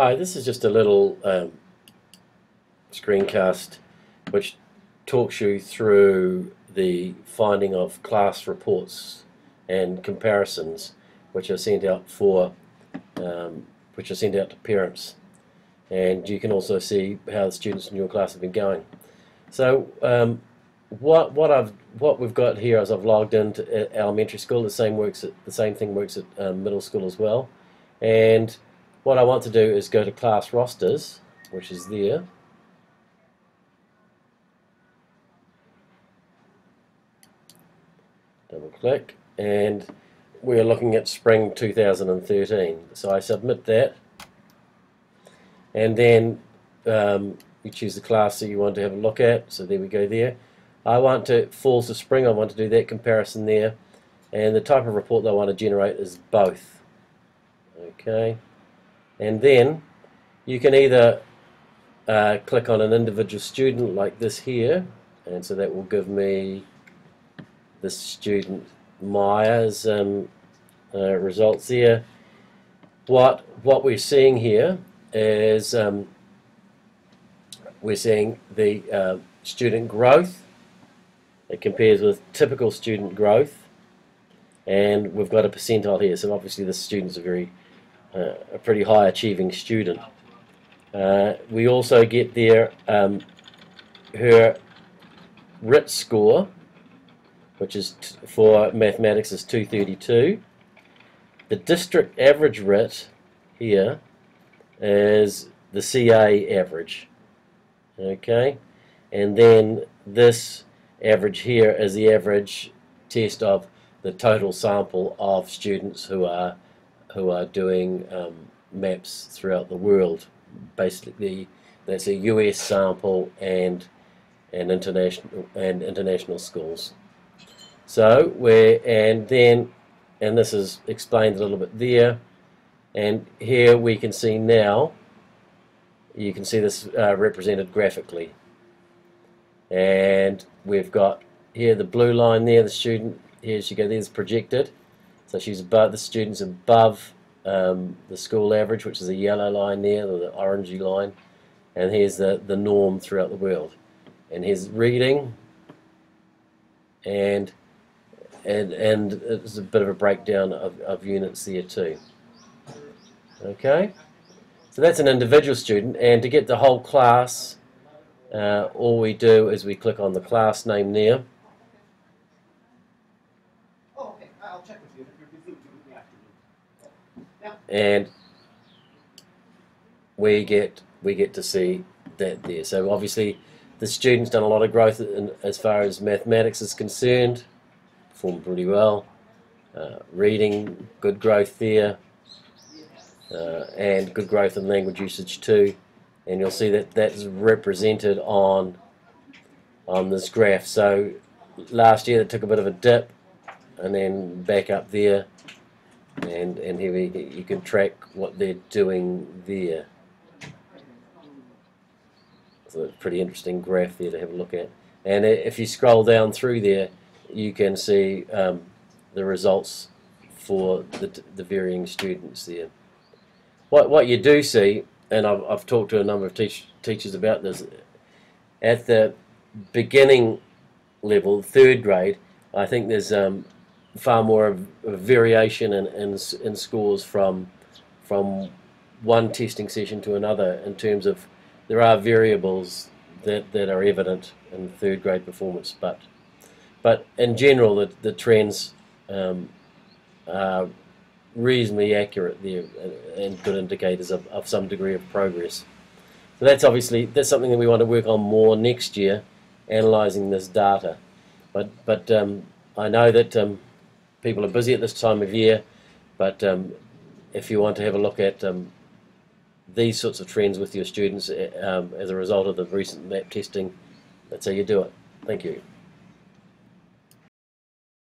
Hi, this is just a little um, screencast which talks you through the finding of class reports and comparisons which are sent out for um, which are sent out to parents and you can also see how the students in your class have been going. So um, what what I've what we've got here is I've logged into elementary school. The same works at, the same thing works at um, middle school as well. And what I want to do is go to class rosters, which is there. Double click and we're looking at spring 2013. So I submit that and then um, you choose the class that you want to have a look at. So there we go there. I want to fall to spring, I want to do that comparison there. And the type of report that I want to generate is both. Okay. And then you can either uh, click on an individual student like this here, and so that will give me the student Maya's um, uh, results there. What what we're seeing here is um, we're seeing the uh, student growth it compares with typical student growth and we've got a percentile here so obviously the student's are very uh, a pretty high achieving student. Uh, we also get there um, her RIT score which is for mathematics is 232 the district average RIT here is the CA average. Okay? And then this average here is the average test of the total sample of students who are who are doing um, maps throughout the world. Basically, that's a US sample and and international and international schools. So we and then and this is explained a little bit there. And here we can see now. You can see this uh, represented graphically and we've got here the blue line there the student here she go there's projected so she's above the students above um, the school average which is the yellow line there the orangey line. And here's the the norm throughout the world. And here's reading. And and and it's a bit of a breakdown of, of units there too. Okay? So that's an individual student. And to get the whole class uh, all we do is we click on the class name there. Oh, okay. I'll check with you. If you're busy, it And we get we get to see that there. So obviously, the student's done a lot of growth in, as far as mathematics is concerned. Performed pretty well. Uh, reading, good growth there, uh, and good growth in language usage too and you'll see that that's represented on on this graph so last year it took a bit of a dip and then back up there. And and here we, you can track what they're doing there. It's a pretty interesting graph there to have a look at. And if you scroll down through there you can see um, the results for the, the varying students there. What what you do see and I've, I've talked to a number of teach, teachers about this, at the beginning level, third grade, I think there's um, far more variation in, in, in scores from from one testing session to another in terms of there are variables that, that are evident in third grade performance, but but in general the, the trends um, are reasonably accurate there and good indicators of, of some degree of progress. So that's obviously that's something that we want to work on more next year, analysing this data. But but um, I know that um, people are busy at this time of year, but um, if you want to have a look at um, these sorts of trends with your students um, as a result of the recent map testing, that's how you do it. Thank you.